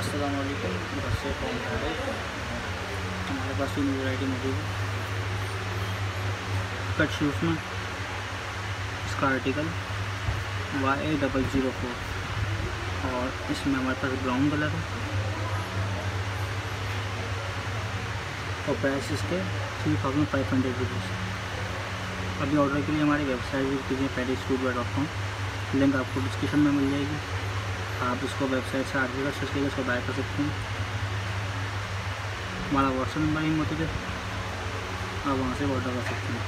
अस्सलाम वालेकुम बस से कौन हमारे पास तीन वैरायटी मौजूद है कट शूज़ में इसका article Y A double zero four और इसमें हमारे पास ब्राउन कलर है। और प्राइस इसके three thousand five hundred rupees अभी ऑर्डर के लिए हमारी वेबसाइट विज़िट कीजिए Paddy studio dot com link आपको डिस्क्रिप्शन में मिल जाएगी। आप इसको वेबसाइट से आगे कर सकते उसको बाय कर सकते हैं। हमारा व्हाट्सअप नंबर ही मौजूद है। आप वहाँ से ऑर्डर कर सकते हैं।